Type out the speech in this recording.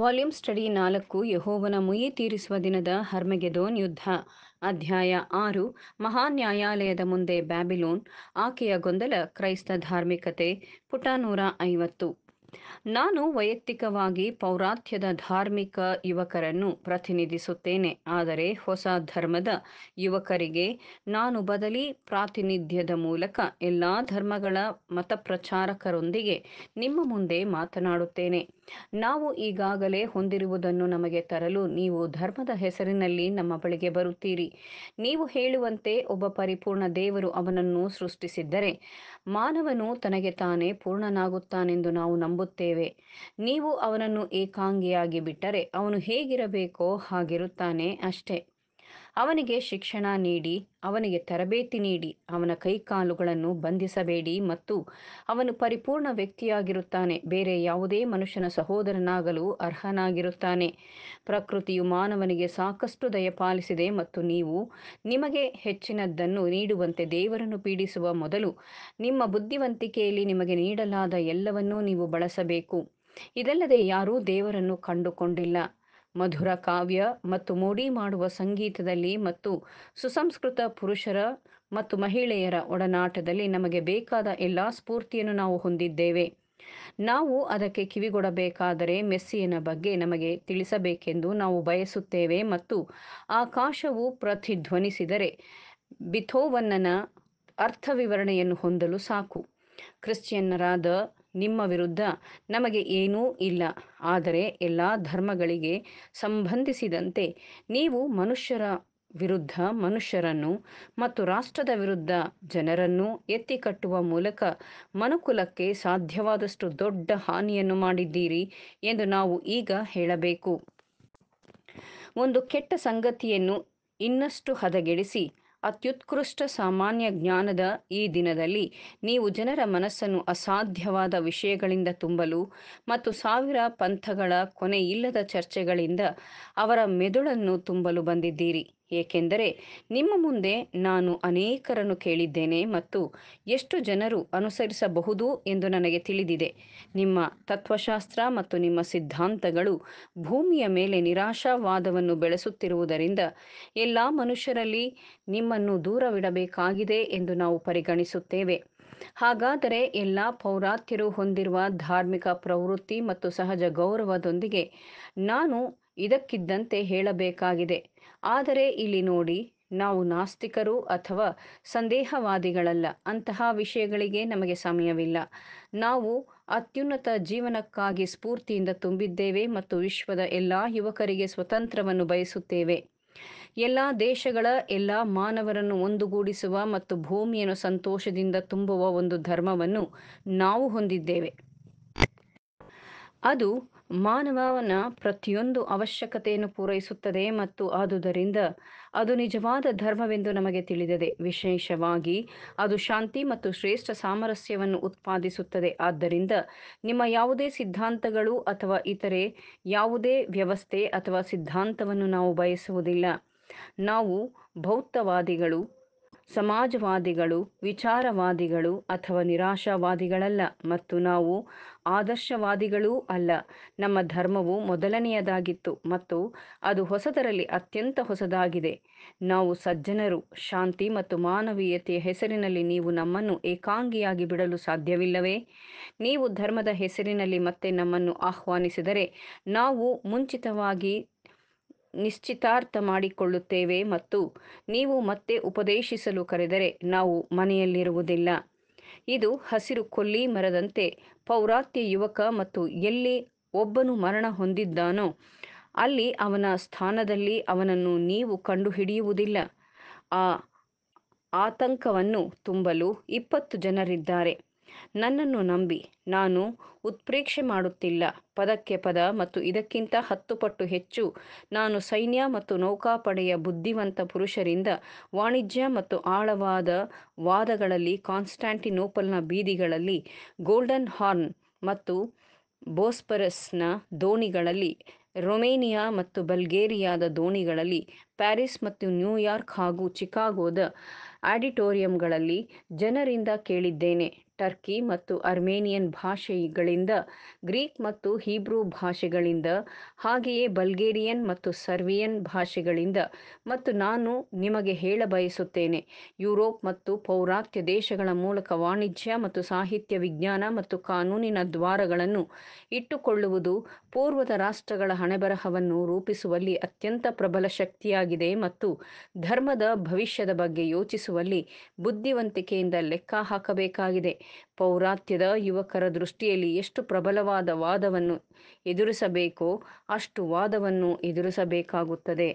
Volume study ನಾಲ್ಕು, ಯಹೋವನ ಮುಯಿ ತೀರಿಸುವ ದಿನದ ಹರ್ಮೆಗೆದೋನ್ ಯುದ್ಧ. ಅಧ್ಯಾಯ ಆರು, ಮಹಾನ್ಯಾಯಾಲಯದ ಮುಂದೆ ಬ್ಯಾಬಿಲೋನ್, ಆಕೆಯ ಗೊಂದಲ, ಕ್ರೈಸ್ತ ಧಾರ್ಮಿಕತೆ, ಪುಟ ನೂರ ಐವತ್ತು. ನಾನು ವೈಯಕ್ತಿಕವಾಗಿ ಪೌರಾತ್ಯದ ಧಾರ್ಮಿಕ ಯುವಕರನ್ನು ಪ್ರತಿನಿಧಿಸುತ್ತೇನೆ, ಆದರೆ ಹೊಸ ಧರ್ಮದ ಯುವಕರಿಗೆ ನಾನು ಬದಲಿ ಪ್ರಾತಿನಿಧ್ಯದ ಮೂಲಕ ಎಲ್ಲ ಧರ್ಮಗಳ ಮತಪ್ರಚಾರಕರೊಂದಿಗೆ ನಿಮ್ಮ ಮುಂದೆ ಮಾತನಾಡುತ್ತೇನೆ. ನಾವು ಈಗಾಗಲೇ ಹೊಂದಿರುವುದನ್ನು ನಮಗೆ ತರಲು ನೀವು ಧರ್ಮದ ಹೆಸರಿನಲ್ಲಿ ನಮ್ಮ ಬಳಿಗೆ ಬರುತ್ತೀರಿ. ನೀವು ಹೇಳುವಂತೆ ಒಬ್ಬ ಪರಿಪೂರ್ಣ ದೇವರು ಅವನನ್ನು ಸೃಷ್ಟಿಸಿದ್ದರೆ ಮಾನವನು ತನಗೆ ತಾನೇ ಪೂರ್ಣನಾಗುತ್ತಾನೆಂದು ನಾವು ನಂಬುತ್ತೇವೆ. ನೀವು ಅವನನ್ನು ಏಕಾಂಗಿಯಾಗಿ ಬಿಟ್ಟರೆ ಅವನು ಹೇಗಿರಬೇಕೋ ಹಾಗಿರುತ್ತಾನೆ ಅಷ್ಟೇ. ಅವನಿಗೆ ಶಿಕ್ಷಣ ನೀಡಿ, ಅವನಿಗೆ ತರಬೇತಿ ನೀಡಿ, ಅವನ ಕೈಕಾಲುಗಳನ್ನು ಬಂಧಿಸಬೇಡಿ ಮತ್ತು ಅವನು ಪರಿಪೂರ್ಣ ವ್ಯಕ್ತಿಯಾಗಿರುತ್ತಾನೆ. ಬೇರೆ ಯಾವುದೇ ಮನುಷ್ಯನ ಸಹೋದರನಾಗಲು ಅರ್ಹನಾಗಿರುತ್ತಾನೆ. ಪ್ರಕೃತಿಯು ಮಾನವನಿಗೆ ಸಾಕಷ್ಟು ದಯಪಾಲಿಸಿದೆ ಮತ್ತು ನೀವು ನಿಮಗೆ ಹೆಚ್ಚಿನದ್ದನ್ನು ನೀಡುವಂತೆ ದೇವರನ್ನು ಪೀಡಿಸುವ ಮೊದಲು ನಿಮ್ಮ ಬುದ್ಧಿವಂತಿಕೆಯಲ್ಲಿ ನಿಮಗೆ ನೀಡಲಾದ ಎಲ್ಲವನ್ನೂ ನೀವು ಬಳಸಬೇಕು. ಇದಲ್ಲದೆ ಯಾರೂ ದೇವರನ್ನು ಕಂಡುಕೊಂಡಿಲ್ಲ. ಮಧುರ ಕಾವ್ಯ ಮತ್ತು ಮೋಡಿ ಮಾಡುವ ಸಂಗೀತದಲ್ಲಿ ಮತ್ತು ಸುಸಂಸ್ಕೃತ ಪುರುಷರ ಮತ್ತು ಮಹಿಳೆಯರ ಒಡನಾಟದಲ್ಲಿ ನಮಗೆ ಬೇಕಾದ ಎಲ್ಲ ಸ್ಫೂರ್ತಿಯನ್ನು ನಾವು ಹೊಂದಿದ್ದೇವೆ. ನಾವು ಅದಕ್ಕೆ ಕಿವಿಗೊಡಬೇಕಾದರೆ ಮೆಸ್ಸಿಯನ ಬಗ್ಗೆ ನಮಗೆ ತಿಳಿಸಬೇಕೆಂದು ನಾವು ಬಯಸುತ್ತೇವೆ ಮತ್ತು ಆಕಾಶವು ಪ್ರತಿಧ್ವನಿಸಿದರೆ ಬಿಥೋವನ್ನನ ಅರ್ಥ ವಿವರಣೆಯನ್ನು ಹೊಂದಲು ಸಾಕು. ಕ್ರಿಶ್ಚಿಯನ್ನರಾದ ನಿಮ್ಮ ವಿರುದ್ಧ ನಮಗೆ ಏನೂ ಇಲ್ಲ. ಆದರೆ ಎಲ್ಲ ಧರ್ಮಗಳಿಗೆ ಸಂಬಂಧಿಸಿದಂತೆ ನೀವು ಮನುಷ್ಯರ ವಿರುದ್ಧ ಮನುಷ್ಯರನ್ನು ಮತ್ತು ರಾಷ್ಟ್ರದ ವಿರುದ್ಧ ಜನರನ್ನು ಎತ್ತಿ ಕಟ್ಟುವ ಮೂಲಕ ಮನುಕುಲಕ್ಕೆ ಸಾಧ್ಯವಾದಷ್ಟು ದೊಡ್ಡ ಹಾನಿಯನ್ನು ಮಾಡಿದ್ದೀರಿ ಎಂದು ನಾವು ಈಗ ಹೇಳಬೇಕು. ಒಂದು ಕೆಟ್ಟ ಸಂಗತಿಯನ್ನು ಇನ್ನಷ್ಟು ಹದಗೆಡಿಸಿ ಅತ್ಯುತ್ಕೃಷ್ಟ ಸಾಮಾನ್ಯ ಜ್ಞಾನದ ಈ ದಿನದಲ್ಲಿ ನೀವು ಜನರ ಮನಸ್ಸನ್ನು ಅಸಾಧ್ಯವಾದ ವಿಷಯಗಳಿಂದ ತುಂಬಲು ಮತ್ತು ಸಾವಿರ ಪಂಥಗಳ ಕೊನೆಯಿಲ್ಲದ ಚರ್ಚೆಗಳಿಂದ ಅವರ ಮೆದುಳನ್ನು ತುಂಬಲು ಬಂದಿದ್ದೀರಿ. ಏಕೆಂದರೆ ನಿಮ್ಮ ಮುಂದೆ ನಾನು ಅನೇಕರನ್ನು ಕೇಳಿದ್ದೇನೆ ಮತ್ತು ಎಷ್ಟು ಜನರು ಅನುಸರಿಸಬಹುದು ಎಂದು ನನಗೆ ತಿಳಿದಿದೆ. ನಿಮ್ಮ ತತ್ವಶಾಸ್ತ್ರ ಮತ್ತು ನಿಮ್ಮ ಸಿದ್ಧಾಂತಗಳು ಭೂಮಿಯ ಮೇಲೆ ನಿರಾಶಾವಾದವನ್ನು ಬೆಳೆಸುತ್ತಿರುವುದರಿಂದ ಎಲ್ಲ ಮನುಷ್ಯರಲ್ಲಿ ನಿಮ್ಮನ್ನು ದೂರವಿಡಬೇಕಾಗಿದೆ ಎಂದು ನಾವು ಪರಿಗಣಿಸುತ್ತೇವೆ. ಹಾಗಾದರೆ ಎಲ್ಲ ಪೌರಾತ್ಯರು ಹೊಂದಿರುವ ಧಾರ್ಮಿಕ ಪ್ರವೃತ್ತಿ ಮತ್ತು ಸಹಜ ಗೌರವದೊಂದಿಗೆ ನಾನು ಇದಕ್ಕಿದ್ದಂತೆ ಹೇಳಬೇಕಾಗಿದೆ. ಆದರೆ ಇಲ್ಲಿ ನೋಡಿ, ನಾವು ನಾಸ್ತಿಕರು ಅಥವಾ ಸಂದೇಹವಾದಿಗಳಲ್ಲ. ಅಂತಹ ವಿಷಯಗಳಿಗೆ ನಮಗೆ ಸಮಯವಿಲ್ಲ. ನಾವು ಅತ್ಯುನ್ನತ ಜೀವನಕ್ಕಾಗಿ ಸ್ಫೂರ್ತಿಯಿಂದ ತುಂಬಿದ್ದೇವೆ ಮತ್ತು ವಿಶ್ವದ ಎಲ್ಲ ಯುವಕರಿಗೆ ಸ್ವತಂತ್ರವನ್ನು ಬಯಸುತ್ತೇವೆ. ಎಲ್ಲ ದೇಶಗಳ ಎಲ್ಲ ಮಾನವರನ್ನು ಒಂದುಗೂಡಿಸುವ ಮತ್ತು ಭೂಮಿಯನ್ನು ಸಂತೋಷದಿಂದ ತುಂಬುವ ಒಂದು ಧರ್ಮವನ್ನು ನಾವು ಹೊಂದಿದ್ದೇವೆ. ಅದು ಮಾನವನ ಪ್ರತಿಯೊಂದು ಅವಶ್ಯಕತೆಯನ್ನು ಪೂರೈಸುತ್ತದೆ ಮತ್ತು ಆದುದರಿಂದ ಅದು ನಿಜವಾದ ಧರ್ಮವೆಂದು ನಮಗೆ ತಿಳಿದಿದೆ. ವಿಶೇಷವಾಗಿ ಅದು ಶಾಂತಿ ಮತ್ತು ಶ್ರೇಷ್ಠ ಸಾಮರಸ್ಯವನ್ನು ಉತ್ಪಾದಿಸುತ್ತದೆ. ಆದ್ದರಿಂದ ನಿಮ್ಮ ಯಾವುದೇ ಸಿದ್ಧಾಂತಗಳು ಅಥವಾ ಇತರೆ ಯಾವುದೇ ವ್ಯವಸ್ಥೆ ಅಥವಾ ಸಿದ್ಧಾಂತವನ್ನು ನಾವು ಬಯಸುವುದಿಲ್ಲ. ನಾವು ಭೌತವಾದಿಗಳು ಸಮಾಜವಾದಿಗಳು, ವಿಚಾರವಾದಿಗಳು ಅಥವಾ ನಿರಾಶಾವಾದಿಗಳಲ್ಲ ಮತ್ತು ನಾವು ಆದರ್ಶವಾದಿಗಳೂ ಅಲ್ಲ. ನಮ್ಮ ಧರ್ಮವು ಮೊದಲನೆಯದಾಗಿತ್ತು ಮತ್ತು ಅದು ಹೊಸದರಲ್ಲಿ ಅತ್ಯಂತ ಹೊಸದಾಗಿದೆ. ನಾವು ಸಜ್ಜನರು, ಶಾಂತಿ ಮತ್ತು ಮಾನವೀಯತೆಯ ಹೆಸರಿನಲ್ಲಿ ನೀವು ನಮ್ಮನ್ನು ಏಕಾಂಗಿಯಾಗಿ ಬಿಡಲು ಸಾಧ್ಯವಿಲ್ಲವೇ? ನೀವು ಧರ್ಮದ ಹೆಸರಿನಲ್ಲಿ ಮತ್ತೆ ನಮ್ಮನ್ನು ಆಹ್ವಾನಿಸಿದರೆ ನಾವು ಮುಂಚಿತವಾಗಿ ನಿಶ್ಚಿತಾರ್ಥ ಮಾಡಿಕೊಳ್ಳುತ್ತೇವೆ ಮತ್ತು ನೀವು ಮತ್ತೆ ಉಪದೇಶಿಸಲು ಕರೆದರೆ ನಾವು ಮನೆಯಲ್ಲಿರುವುದಿಲ್ಲ. ಇದು ಹಸಿರು ಕೊಲ್ಲಿ ಮರದಂತೆ ಪೌರಾತ್ಯ ಯುವಕ ಮತ್ತು ಎಲ್ಲಿ ಒಬ್ಬನು ಮರಣ ಹೊಂದಿದ್ದಾನೋ, ಅಲ್ಲಿ ಅವನ ಸ್ಥಾನದಲ್ಲಿ ಅವನನ್ನು ನೀವು ಕಂಡುಹಿಡಿಯುವುದಿಲ್ಲ. ಆ ಆತಂಕವನ್ನು ತುಂಬಲು ಇಪ್ಪತ್ತು ಜನರಿದ್ದಾರೆ. ನನ್ನನ್ನು ನಂಬಿ ನಾನು ಉತ್ಪ್ರೇಕ್ಷೆ ಮಾಡುತ್ತಿಲ್ಲ. ಪದಕ್ಕೆ ಪದ ಮತ್ತು ಇದಕ್ಕಿಂತ ಹತ್ತು ಪಟ್ಟು ಹೆಚ್ಚು ನಾನು ಸೈನ್ಯ ಮತ್ತು ನೌಕಾಪಡೆಯ ಬುದ್ಧಿವಂತ ಪುರುಷರಿಂದ ವಾಣಿಜ್ಯ ಮತ್ತು ಆಳವಾದ ವಾದಗಳಲ್ಲಿ ಕಾನ್ಸ್ಟ್ಯಾಂಟಿನೋಪಲ್ನ ಬೀದಿಗಳಲ್ಲಿ ಗೋಲ್ಡನ್ ಹಾರ್ನ್ ಮತ್ತು ಬೋಸ್ಪರಸ್ನ ದೋಣಿಗಳಲ್ಲಿ, ರೊಮೇನಿಯಾ ಮತ್ತು ಬಲ್ಗೇರಿಯಾದ ದೋಣಿಗಳಲ್ಲಿ, ಪ್ಯಾರಿಸ್ ಮತ್ತು ನ್ಯೂಯಾರ್ಕ್ ಹಾಗೂ ಚಿಕಾಗೋದ ಆಡಿಟೋರಿಯಂಗಳಲ್ಲಿ ಜನರಿಂದ ಕೇಳಿದ್ದೇನೆ. ಟರ್ಕಿ ಮತ್ತು ಅರ್ಮೇನಿಯನ್ ಭಾಷೆಗಳಿಂದ, ಗ್ರೀಕ್ ಮತ್ತು ಹೀಬ್ರೂ ಭಾಷೆಗಳಿಂದ, ಹಾಗೆಯೇ ಬಲ್ಗೇರಿಯನ್ ಮತ್ತು ಸರ್ವಿಯನ್ ಭಾಷೆಗಳಿಂದ ಮತ್ತು ನಾನು ನಿಮಗೆ ಹೇಳಬಯಸುತ್ತೇನೆ. ಯುರೋಪ್ ಮತ್ತು ಪೌರಾತ್ಯ ದೇಶಗಳ ಮೂಲಕ ವಾಣಿಜ್ಯ ಮತ್ತು ಸಾಹಿತ್ಯ ವಿಜ್ಞಾನ ಮತ್ತು ಕಾನೂನಿನ ದ್ವಾರಗಳನ್ನು ಇಟ್ಟುಕೊಳ್ಳುವುದು ಪೂರ್ವದ ರಾಷ್ಟ್ರಗಳ ಹಣೆಬರಹವನ್ನು ರೂಪಿಸುವಲ್ಲಿ ಅತ್ಯಂತ ಪ್ರಬಲ ಶಕ್ತಿಯಾಗಿದೆ ಮತ್ತು ಧರ್ಮದ ಭವಿಷ್ಯದ ಬಗ್ಗೆ ಯೋಚಿಸುವಲ್ಲಿ ಬುದ್ಧಿವಂತಿಕೆಯಿಂದ ಲೆಕ್ಕ ಹಾಕಬೇಕಾಗಿದೆ. ಪೌರಾತ್ಯದ ಯುವಕರ ದೃಷ್ಟಿಯಲ್ಲಿ ಎಷ್ಟು ಪ್ರಬಲವಾದ ವಾದವನ್ನು ಎದುರಿಸಬೇಕೋ ಅಷ್ಟು ವಾದವನ್ನು ಎದುರಿಸಬೇಕಾಗುತ್ತದೆ.